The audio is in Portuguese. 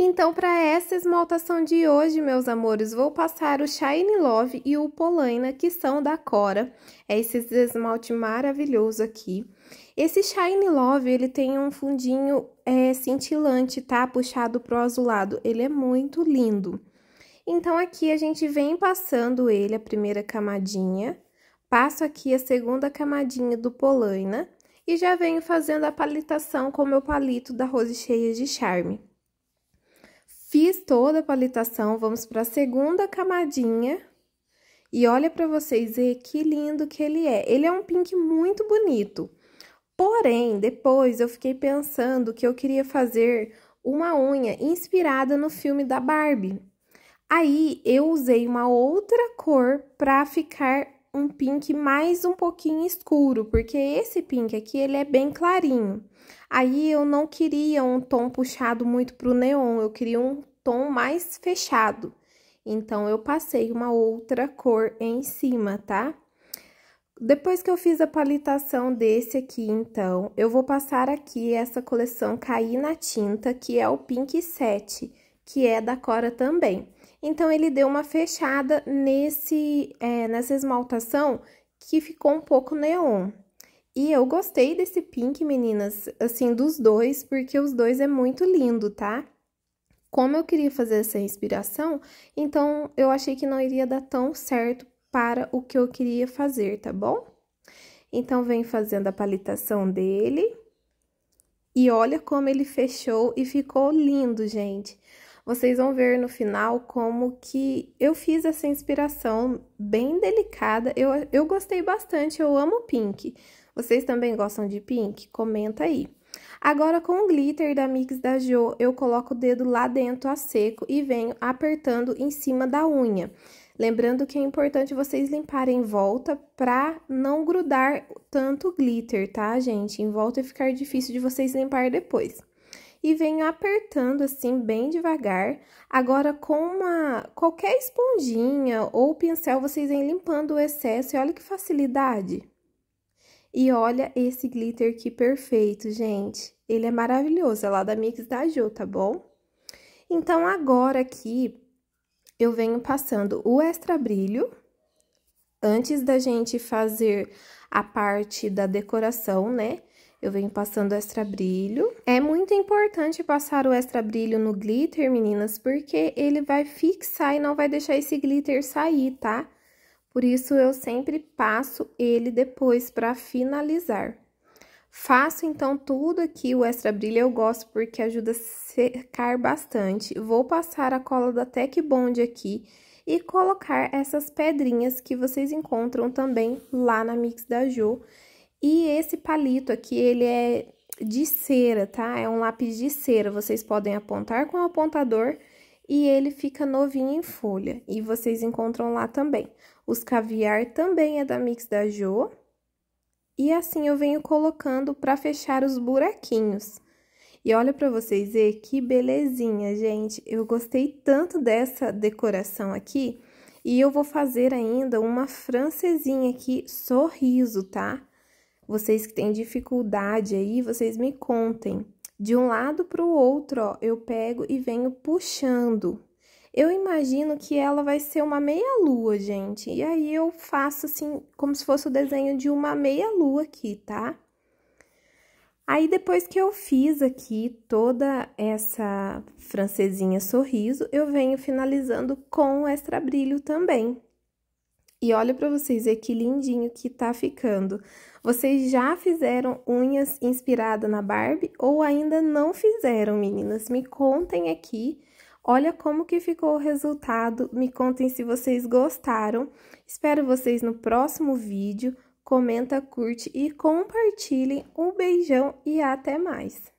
Então, para essa esmaltação de hoje, meus amores, vou passar o Shine Love e o Polaina, que são da Cora. É esse esmalte maravilhoso aqui. Esse Shine Love, ele tem um fundinho é, cintilante, tá? Puxado pro azulado. Ele é muito lindo. Então, aqui a gente vem passando ele, a primeira camadinha. Passo aqui a segunda camadinha do Polaina. E já venho fazendo a palitação com o meu palito da Rose Cheia de Charme. Fiz toda a palitação, vamos para a segunda camadinha. E olha para vocês ver que lindo que ele é. Ele é um pink muito bonito. Porém, depois eu fiquei pensando que eu queria fazer uma unha inspirada no filme da Barbie. Aí eu usei uma outra cor para ficar um pink mais um pouquinho escuro, porque esse pink aqui ele é bem clarinho. Aí eu não queria um tom puxado muito pro neon, eu queria um tom mais fechado. Então, eu passei uma outra cor em cima, tá? Depois que eu fiz a palitação desse aqui, então, eu vou passar aqui essa coleção Cair na Tinta, que é o Pink 7, que é da Cora também. Então, ele deu uma fechada nesse, é, nessa esmaltação que ficou um pouco neon. E eu gostei desse pink, meninas, assim, dos dois, porque os dois é muito lindo, tá? Como eu queria fazer essa inspiração, então eu achei que não iria dar tão certo para o que eu queria fazer, tá bom? Então, vem fazendo a palitação dele. E olha como ele fechou e ficou lindo, gente. Vocês vão ver no final como que eu fiz essa inspiração bem delicada. Eu, eu gostei bastante, eu amo pink. Vocês também gostam de pink? Comenta aí. Agora, com o glitter da Mix da Jo, eu coloco o dedo lá dentro a seco e venho apertando em cima da unha. Lembrando que é importante vocês limparem em volta para não grudar tanto glitter, tá, gente? Em volta e ficar difícil de vocês limpar depois. E venho apertando assim bem devagar. Agora com uma qualquer esponjinha ou pincel vocês vêm limpando o excesso e olha que facilidade. E olha esse glitter que perfeito, gente. Ele é maravilhoso, é lá da Mix da Jo, tá bom? Então, agora aqui, eu venho passando o extra brilho. Antes da gente fazer a parte da decoração, né? Eu venho passando extra brilho. É muito importante passar o extra brilho no glitter, meninas, porque ele vai fixar e não vai deixar esse glitter sair, tá? Por isso, eu sempre passo ele depois para finalizar. Faço, então, tudo aqui, o extra brilho eu gosto porque ajuda a secar bastante. Vou passar a cola da Tech Bond aqui e colocar essas pedrinhas que vocês encontram também lá na Mix da Jo. E esse palito aqui, ele é de cera, tá? É um lápis de cera, vocês podem apontar com o apontador e ele fica novinho em folha. E vocês encontram lá também. Os caviar também é da Mix da Jo. E assim eu venho colocando para fechar os buraquinhos. E olha para vocês verem que belezinha, gente. Eu gostei tanto dessa decoração aqui. E eu vou fazer ainda uma francesinha aqui, sorriso, tá? Vocês que têm dificuldade aí, vocês me contem. De um lado para o outro, ó, eu pego e venho puxando. Eu imagino que ela vai ser uma meia-lua, gente. E aí, eu faço assim, como se fosse o desenho de uma meia-lua aqui, tá? Aí, depois que eu fiz aqui toda essa francesinha sorriso, eu venho finalizando com o extra brilho também. E olha para vocês ver que lindinho que tá ficando. Vocês já fizeram unhas inspirada na Barbie ou ainda não fizeram, meninas? Me contem aqui. Olha como que ficou o resultado. Me contem se vocês gostaram. Espero vocês no próximo vídeo. Comenta, curte e compartilhem. Um beijão e até mais!